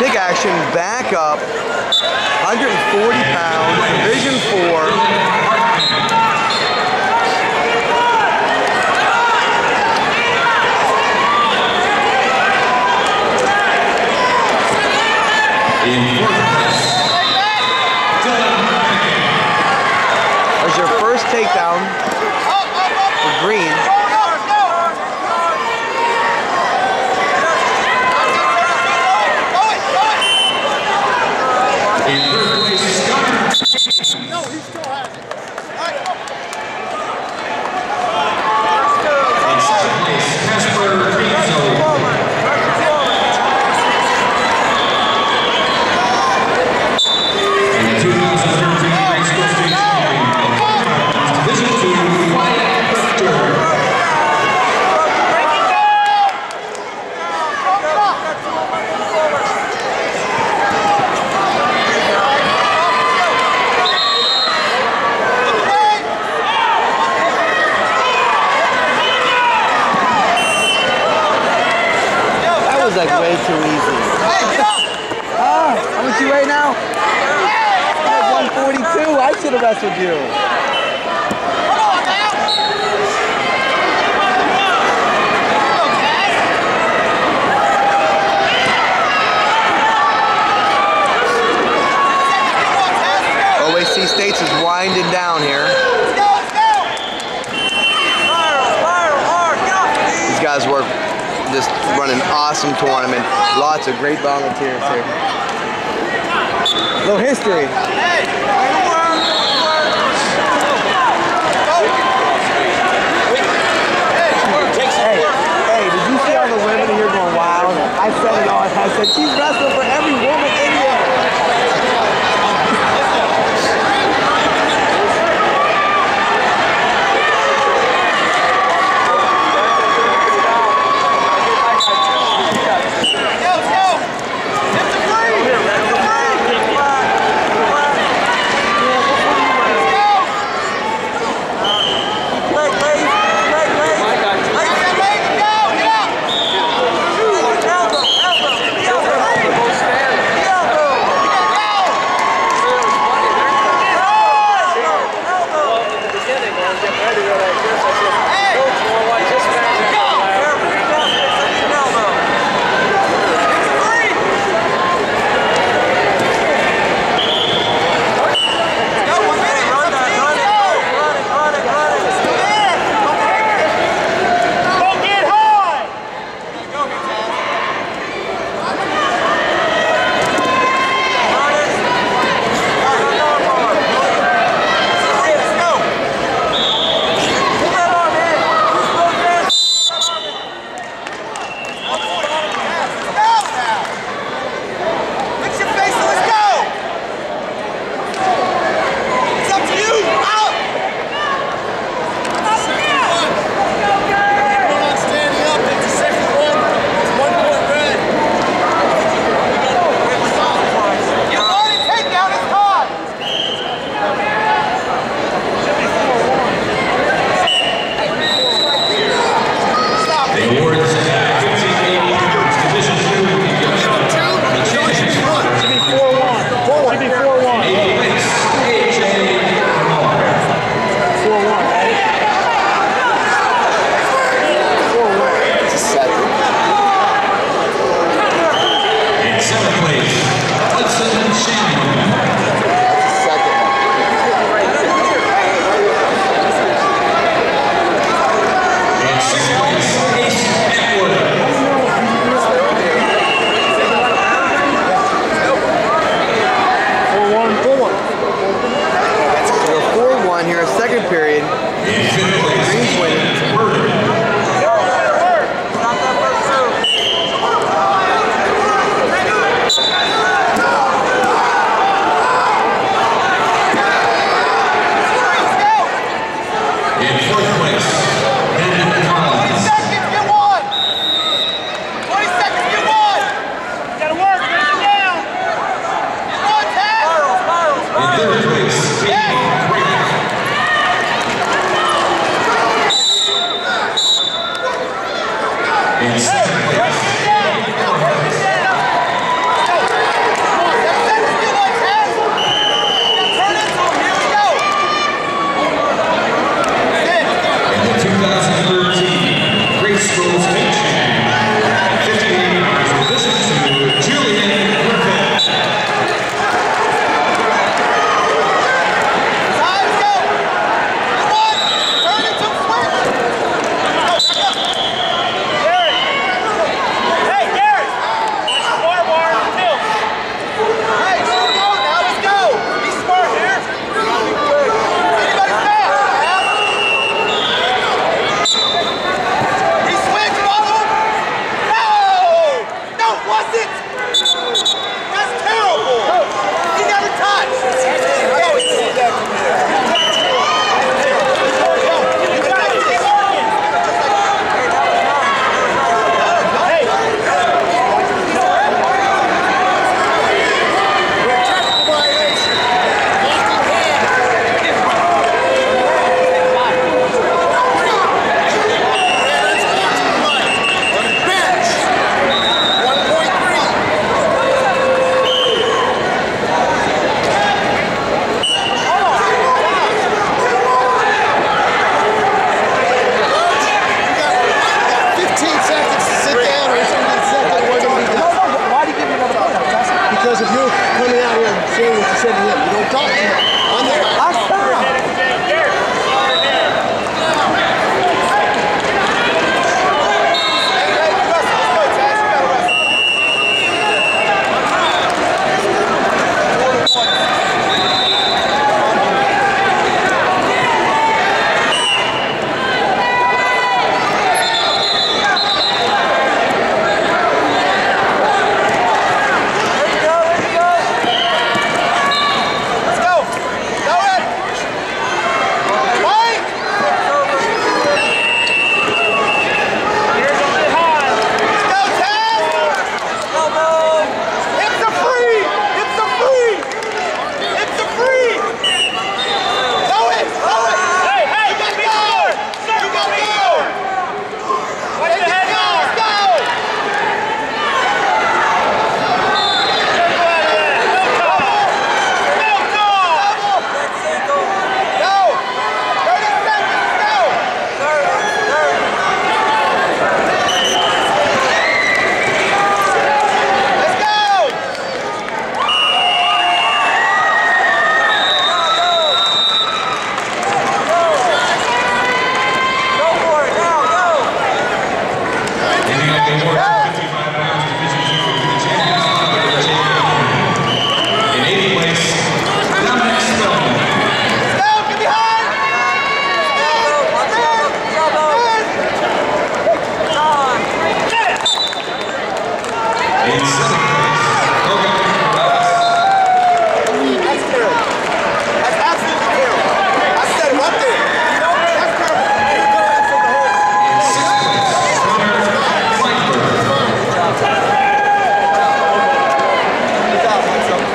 Big action, back up, 140 pound, Division 4. In fourth place, Dylan Hannigan. There's your first takedown for Green. Like way too easy. Ah, how much you weigh now? You're 142. I should have wrestled you. OAC States is winding down here. Let's go, let's go. These guys work just run an awesome tournament. Lots of great volunteers here. Little history.